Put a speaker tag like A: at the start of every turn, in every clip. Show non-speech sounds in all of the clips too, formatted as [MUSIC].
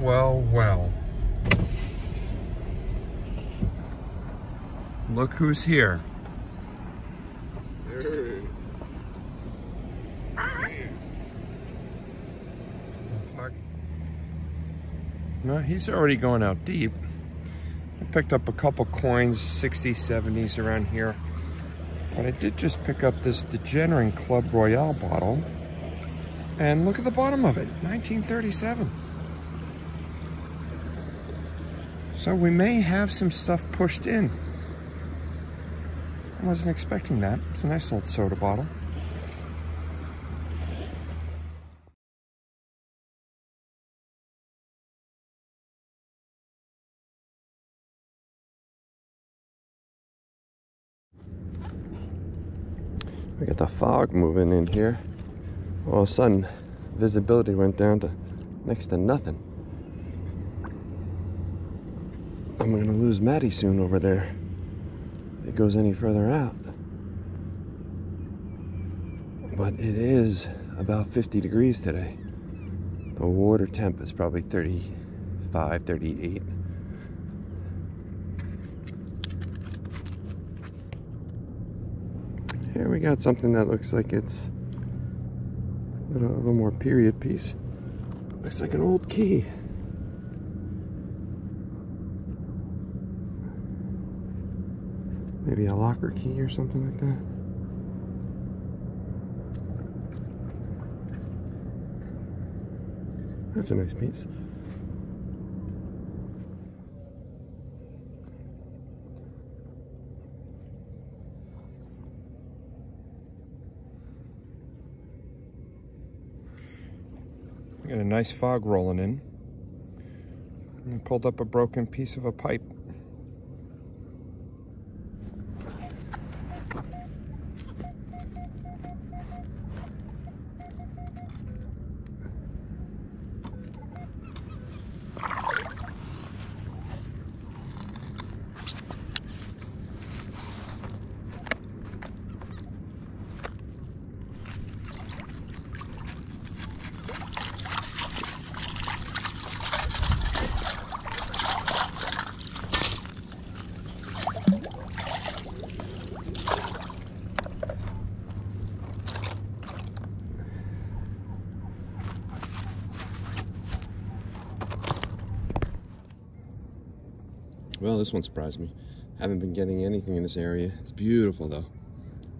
A: Well, well. Look who's here. No, he's already going out deep. I picked up a couple coins, 60s, 70s around here. But I did just pick up this Degenerin Club Royale bottle. And look at the bottom of it, 1937. So we may have some stuff pushed in. I wasn't expecting that. It's a nice old soda bottle. We got the fog moving in here. All of a sudden, visibility went down to next to nothing. I'm gonna lose Maddie soon over there. If it goes any further out. But it is about 50 degrees today. The water temp is probably 35, 38. Here we got something that looks like it's a little, a little more period piece. Looks like an old key. Maybe a locker key or something like that. That's a nice piece. We got a nice fog rolling in. And I pulled up a broken piece of a pipe. Well, this one surprised me. Haven't been getting anything in this area. It's beautiful though.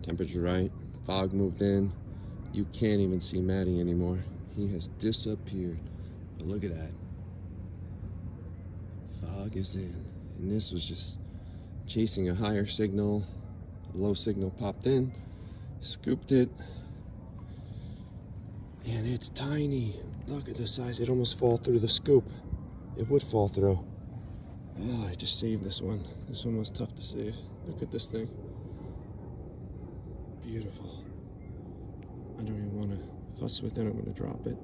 A: Temperature right, fog moved in. You can't even see Maddie anymore. He has disappeared. But look at that. Fog is in. And this was just chasing a higher signal. A low signal popped in, scooped it. And it's tiny. Look at the size. It almost fall through the scoop. It would fall through. Oh, I just saved this one. This one was tough to save. Look at this thing. Beautiful. I don't even want to fuss with it. I'm going to drop it.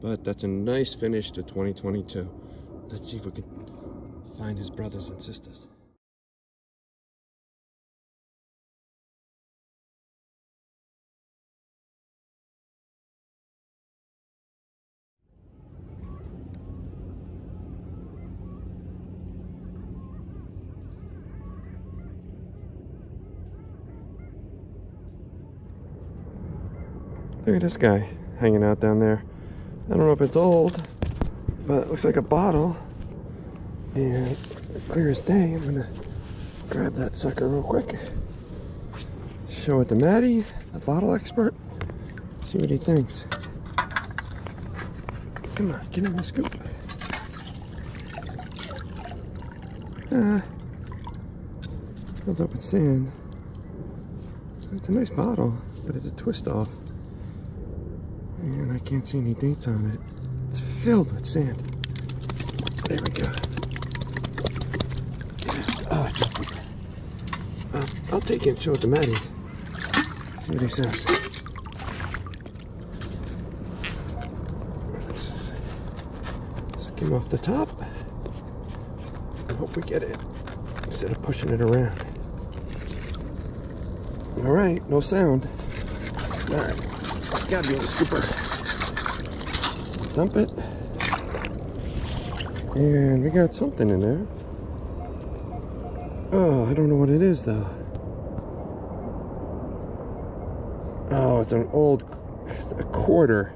A: But that's a nice finish to 2022. Let's see if we can find his brothers and sisters. Look at this guy hanging out down there. I don't know if it's old, but it looks like a bottle. And clear as day, I'm gonna grab that sucker real quick. Show it to Maddie, the bottle expert. See what he thinks. Come on, get in the scoop. Ah, filled up with sand. It's a nice bottle, but it's a twist off. Can't see any dates on it. It's filled with sand. There we go. Oh, uh, I'll take it and show it to Maddie. See what he says. Skim off the top. I hope we get it instead of pushing it around. All right, no sound. All right. Gotta be in the scooper. Dump it. And we got something in there. Oh, I don't know what it is though. Oh, it's an old it's a quarter.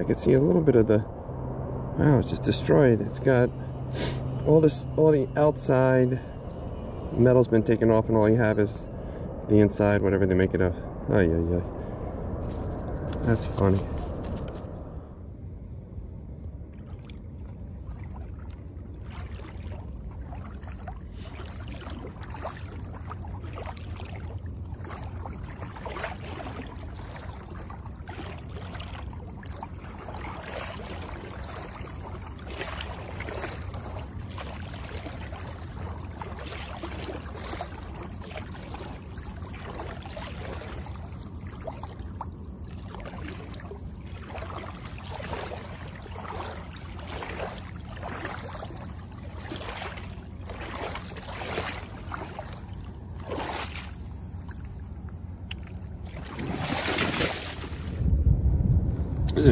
A: I can see a little bit of the wow, it's just destroyed. It's got all this all the outside metal's been taken off and all you have is the inside, whatever they make it of. Oh yeah, yeah. That's funny.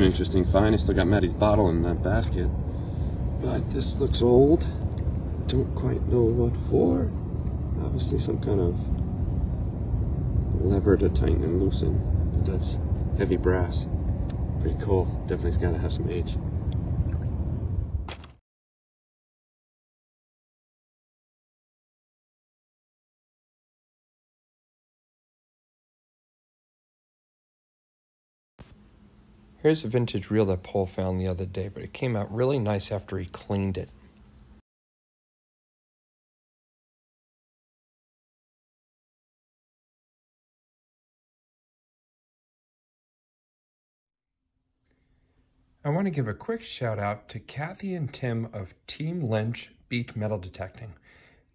A: Interesting find. I still got Maddie's bottle in that basket. But this looks old. Don't quite know what for. Obviously some kind of lever to tighten and loosen. But that's heavy brass. Pretty cool. Definitely's got to have some age.
B: Here's a vintage reel that Paul found the other day, but it came out really nice after he cleaned it. I want to give a quick shout out to Kathy and Tim of Team Lynch Beach Metal Detecting.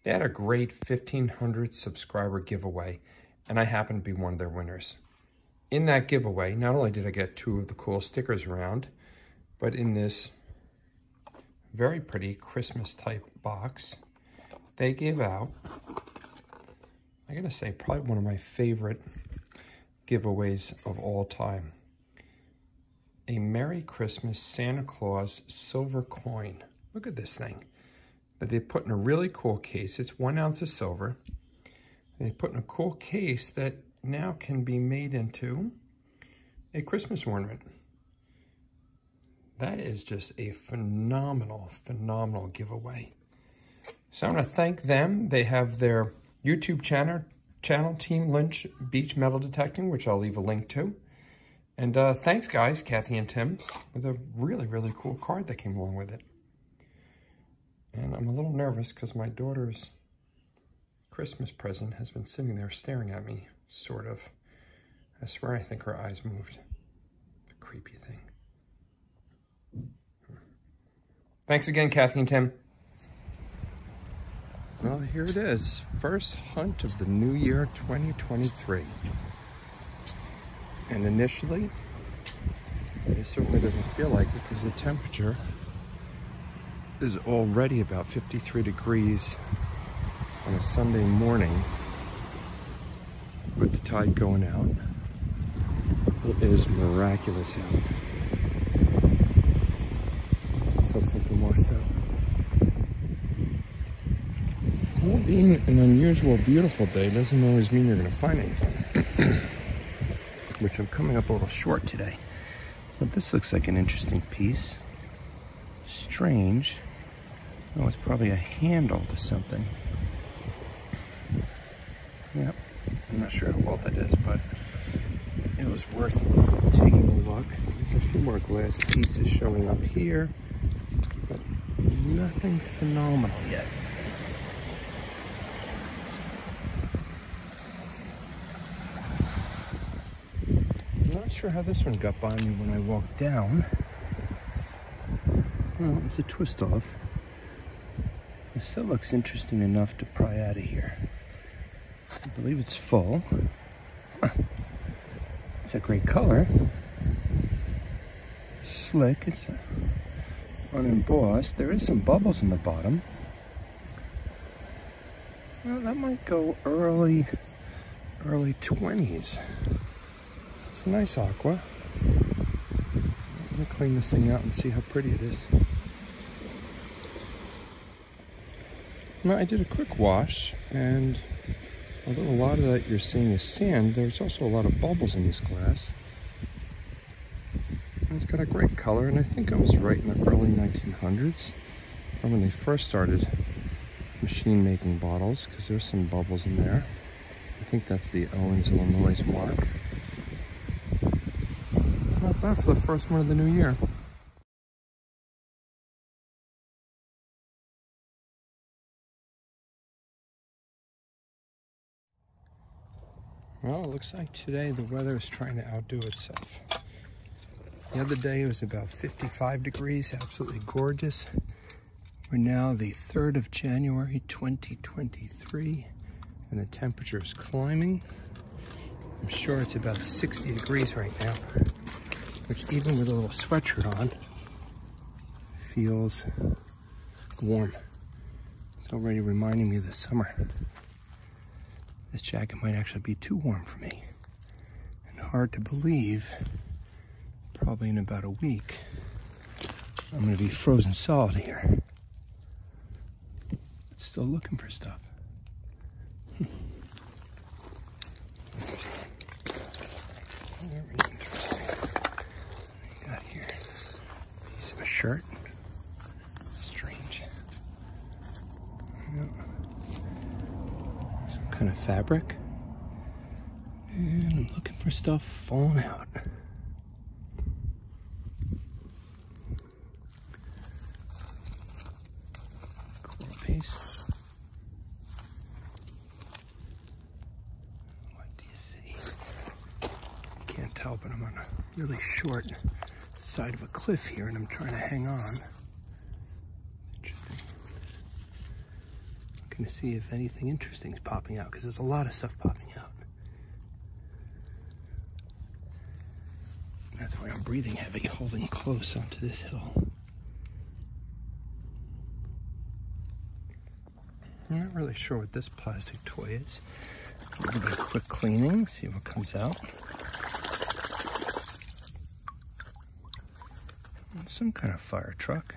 B: They had a great 1500 subscriber giveaway, and I happen to be one of their winners in that giveaway, not only did I get two of the cool stickers around, but in this very pretty Christmas type box, they gave out, I gotta say, probably one of my favorite giveaways of all time. A Merry Christmas Santa Claus silver coin. Look at this thing that they put in a really cool case. It's one ounce of silver. They put in a cool case that now can be made into a Christmas ornament. That is just a phenomenal, phenomenal giveaway. So I want to thank them. They have their YouTube channel, channel Team Lynch Beach Metal Detecting, which I'll leave a link to. And uh, thanks, guys, Kathy and Tim, with a really, really cool card that came along with it. And I'm a little nervous because my daughter's Christmas present has been sitting there staring at me sort of. I swear I think her eyes moved. The creepy thing. Thanks again, Kathy and Tim. Well, here it is. First hunt of the new year 2023. And initially, it certainly doesn't feel like it because the temperature is already about 53 degrees on a Sunday morning with the tide going out. It is miraculous out. Let's let something washed out. Well, being an unusual, beautiful day doesn't always mean you're going to find anything. [CLEARS THROAT] Which I'm coming up a little short today. But this looks like an interesting piece. Strange. Oh, it's probably a handle to something. Yep. I'm not sure how old that is, but it was worth taking a look. There's a few more glass pieces showing up here, but nothing phenomenal yet. I'm not sure how this one got by me when I walked down. Well, it's a twist off. It still looks interesting enough to pry out of here. I believe it's full. It's a great color. Slick. It's unembossed. There is some bubbles in the bottom. Well, that might go early, early 20s. It's a nice aqua. Let me clean this thing out and see how pretty it is. Now, I did a quick wash, and although a lot of that you're seeing is sand, there's also a lot of bubbles in this glass. And it's got a great color, and I think I was right in the early 1900s, when they first started machine making bottles, because there's some bubbles in there. I think that's the Owens, Illinois mark. Not bad for the first one of the new year. Well, it looks like today the weather is trying to outdo itself. The other day it was about 55 degrees, absolutely gorgeous. We're now the 3rd of January 2023 and the temperature is climbing. I'm sure it's about 60 degrees right now, which even with a little sweatshirt on, feels warm. It's already reminding me of the summer. This jacket might actually be too warm for me. And hard to believe, probably in about a week, I'm gonna be frozen solid here. Still looking for stuff. Very interesting. We got here piece of a shirt. Strange. Some kind of fabric. And I'm looking for stuff falling out. Cool piece. What do you see? Can't tell, but I'm on a really short side of a cliff here and I'm trying to hang on. To see if anything interesting is popping out because there's a lot of stuff popping out. That's why I'm breathing heavy, [LAUGHS] holding close onto this hill. I'm not really sure what this plastic toy is. I'll give a quick cleaning, see what comes out. Some kind of fire truck.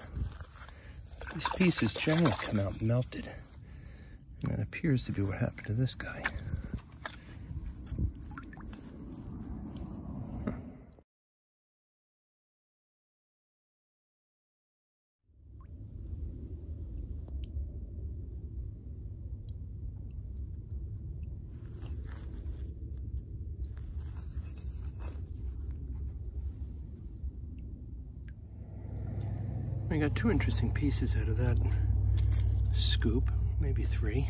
B: These pieces generally come out melted. And that appears to be what happened to this guy. I got two interesting pieces out of that scoop, maybe three.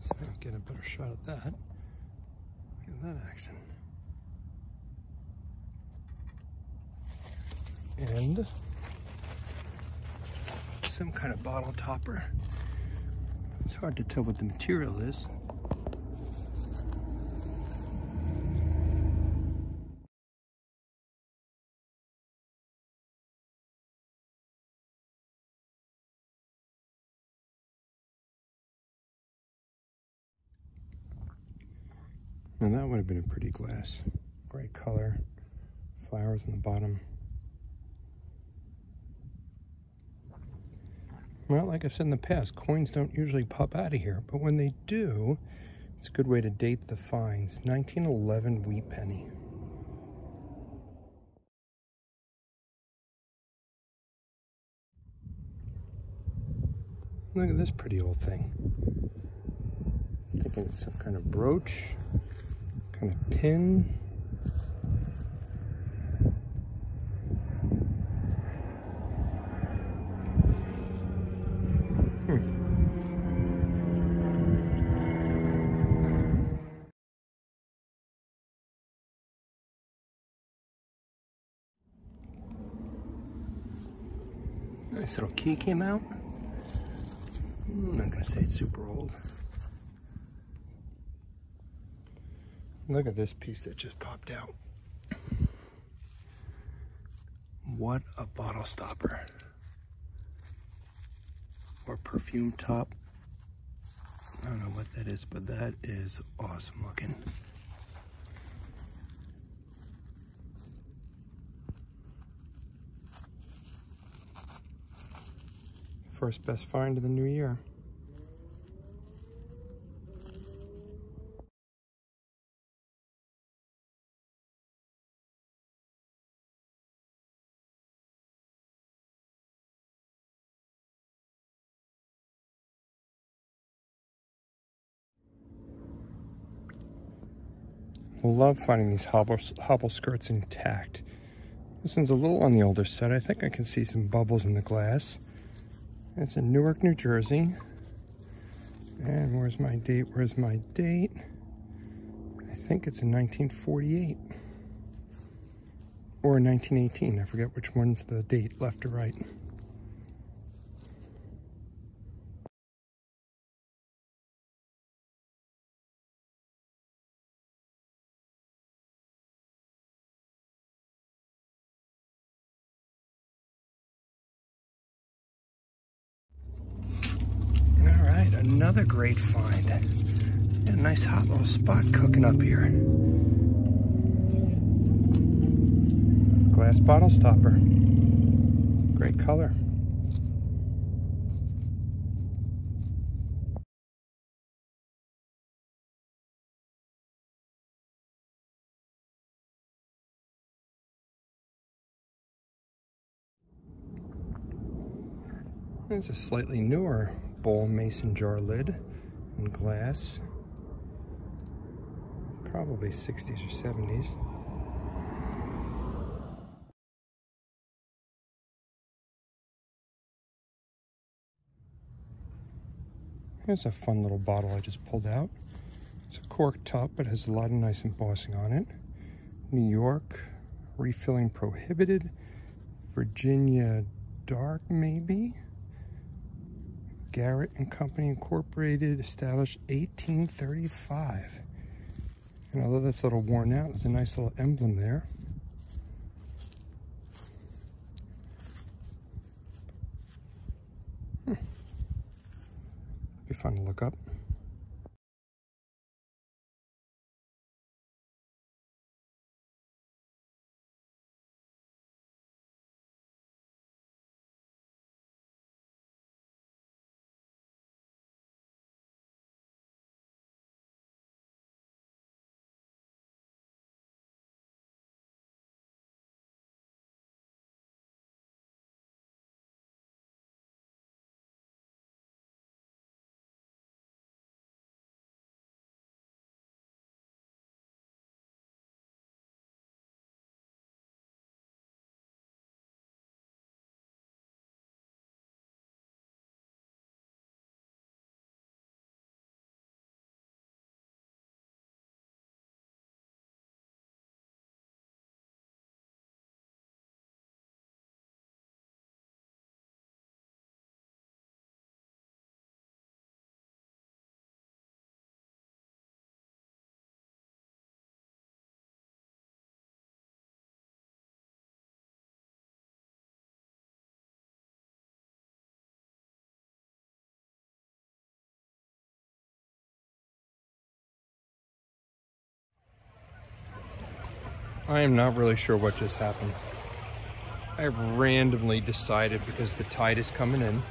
B: So get a better shot at that. Look at that action. And some kind of bottle topper. It's hard to tell what the material is. And that would have been a pretty glass. Great color, flowers on the bottom. Well, like I said in the past, coins don't usually pop out of here, but when they do, it's a good way to date the finds. 1911 wheat penny. Look at this pretty old thing. i thinking it's some kind of brooch kind of pin. Hmm. Nice little key came out. I'm not gonna say it's super old. Look at this piece that just popped out. What a bottle stopper. Or perfume top. I don't know what that is, but that is awesome looking. First best find of the new year. Love finding these hobble, hobble skirts intact. This one's a little on the older side. I think I can see some bubbles in the glass. It's in Newark, New Jersey. And where's my date? Where's my date? I think it's in 1948. Or 1918. I forget which one's the date, left or right. Another great find. a nice hot little spot cooking up here. Glass bottle stopper. Great color. There's a slightly newer Ball mason jar lid and glass. Probably 60s or 70s. Here's a fun little bottle I just pulled out. It's a cork top, but has a lot of nice embossing on it. New York, refilling prohibited. Virginia Dare, maybe? Garrett and Company Incorporated, established 1835. And although that's a little worn out, there's a nice little emblem there. Hmm. Be fun to look up. I am not really sure what just happened. I randomly decided because the tide is coming in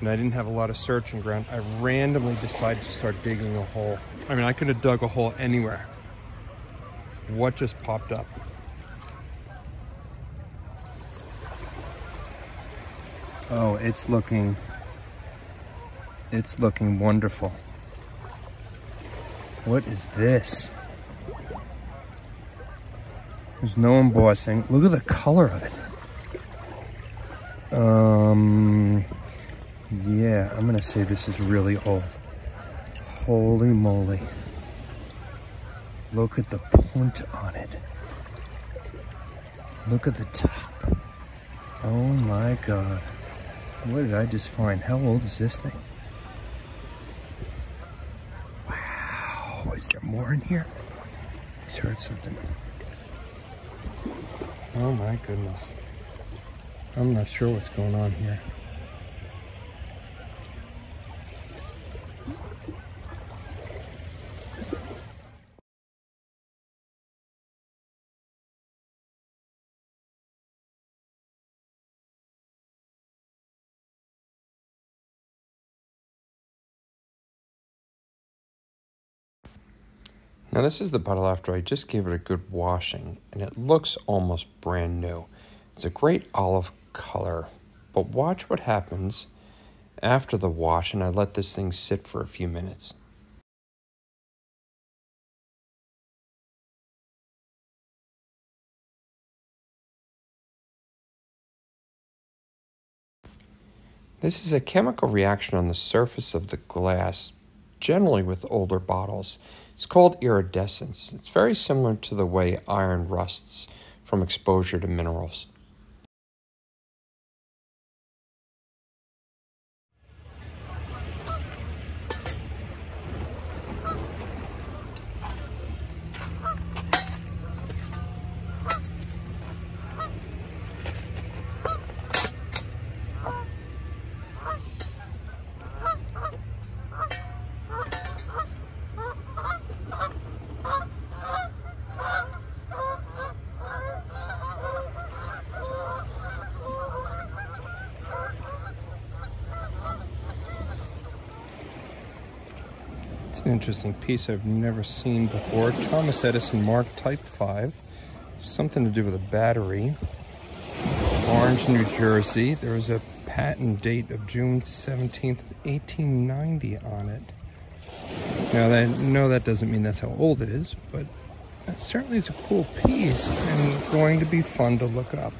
B: and I didn't have a lot of searching ground, I randomly decided to start digging a hole. I mean, I could have dug a hole anywhere. What just popped up? Oh, it's looking, it's looking wonderful. What is this? There's no embossing. Look at the color of it. Um, yeah, I'm gonna say this is really old. Holy moly. Look at the point on it. Look at the top. Oh my God. What did I just find? How old is this thing? Wow, is there more in here? I heard something. Oh my goodness. I'm not sure what's going on here. Now this is the bottle after I just gave it a good washing and it looks almost brand new. It's a great olive color, but watch what happens after the wash and I let this thing sit for a few minutes. This is a chemical reaction on the surface of the glass, generally with older bottles. It's called iridescence. It's very similar to the way iron rusts from exposure to minerals. It's an interesting piece I've never seen before. Thomas Edison Mark Type 5. Something to do with a battery. Orange, New Jersey. There was a patent date of June 17th, 1890 on it. Now, that, no, that doesn't mean that's how old it is, but that certainly is a cool piece and going to be fun to look up.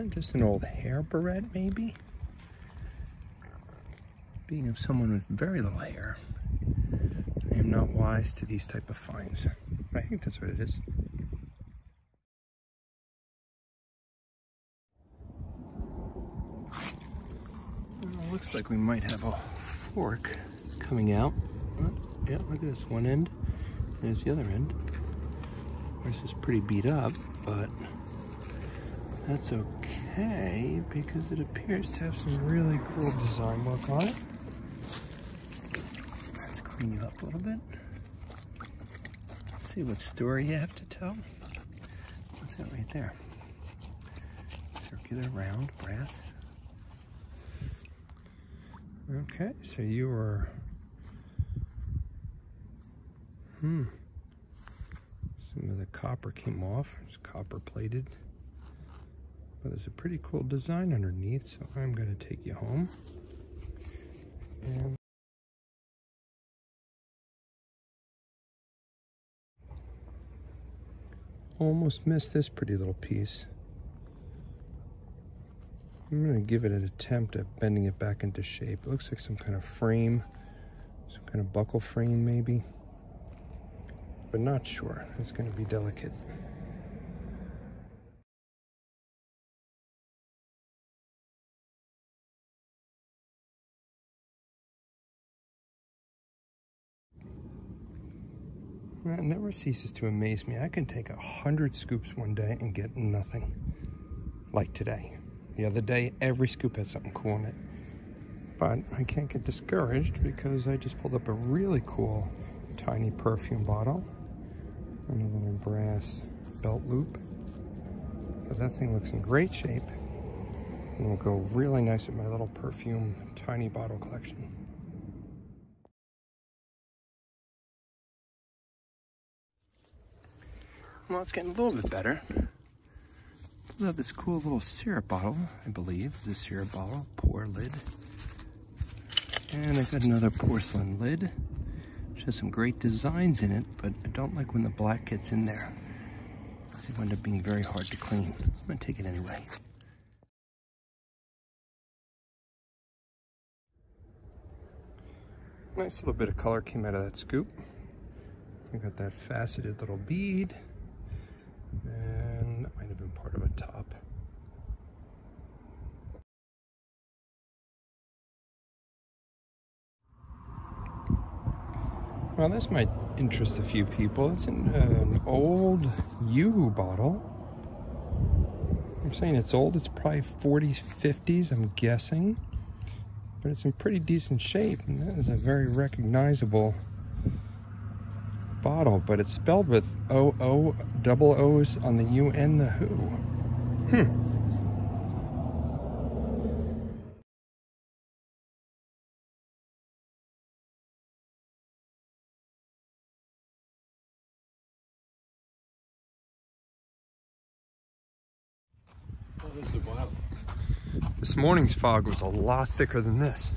B: Just an old hair barrette, maybe? Being of someone with very little hair, I am not wise to these type of finds. I think that's what it is. Well, looks like we might have a fork coming out. Yeah, look at this one end. There's the other end. This is pretty beat up, but that's okay because it appears to have some really cool design work on it. Let's clean you up a little bit. See what story you have to tell. What's that right there? Circular, round, brass. Okay, so you were, hmm, some of the copper came off. It's copper plated. But there's a pretty cool design underneath, so I'm going to take you home. And almost missed this pretty little piece. I'm to give it an attempt at bending it back into shape. It looks like some kind of frame, some kind of buckle frame maybe, but not sure. It's going to be delicate. It never ceases to amaze me. I can take a hundred scoops one day and get nothing. Like today. The other day, every scoop had something cool in it. But I can't get discouraged because I just pulled up a really cool tiny perfume bottle. And a little brass belt loop. But that thing looks in great shape. And will go really nice with my little perfume tiny bottle collection. Well, it's getting a little bit better. We have this cool little syrup bottle, I believe. The syrup bottle, pour lid. And I've got another porcelain lid. which has some great designs in it, but I don't like when the black gets in there. Because it wound up being very hard to clean. I'm gonna take it anyway. Nice little bit of color came out of that scoop. I got that faceted little bead. And that might have been part of a top. Well, this might interest a few people. It's in, uh, an old Yoo-Hoo bottle. I'm saying it's old. It's probably 40s, 50s, I'm guessing. But it's in pretty decent shape. And that is a very recognizable bottle. But it's spelled with O-O, double O's on the U and the Who. Hmm. This morning's fog was a lot thicker than this.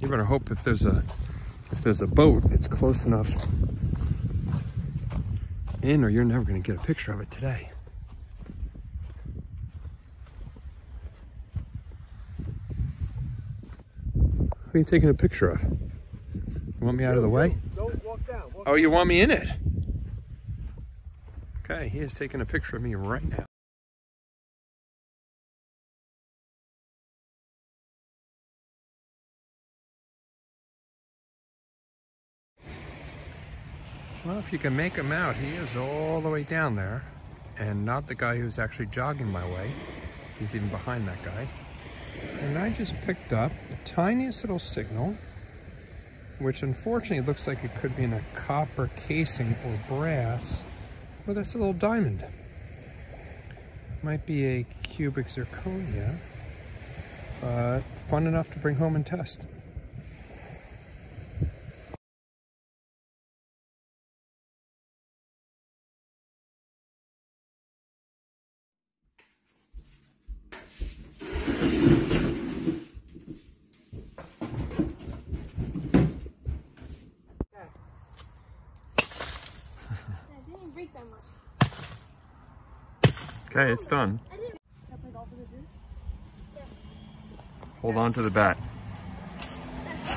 B: You better hope if there's a if there's a boat, it's close enough in or you're never gonna get a picture of it today. Who are you taking a picture of? You want me out of the way?
A: Don't walk down. Walk
B: Oh, you want me in it? Okay, he is taking a picture of me right now. Well, if you can make him out, he is all the way down there and not the guy who's actually jogging my way. He's even behind that guy. And I just picked up the tiniest little signal, which unfortunately looks like it could be in a copper casing or brass. but that's a little diamond. Might be a cubic zirconia, but fun enough to bring home and test.
C: I didn't break that much.
B: Okay, it's done.
C: I didn't. Can I play golf it's done.
B: Hold on to the bat.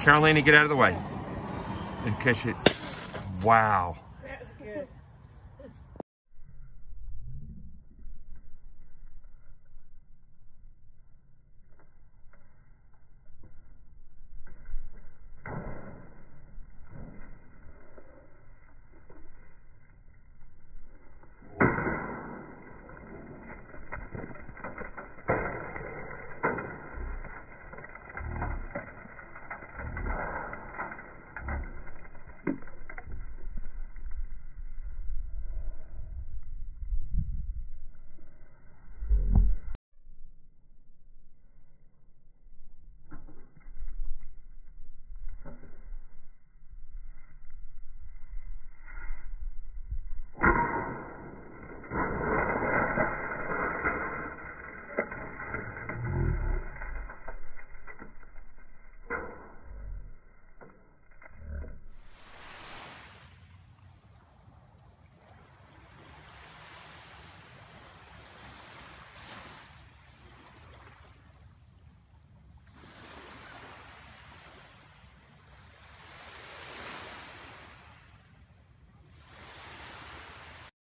B: Carolina, get out of the way. And catch it. Wow.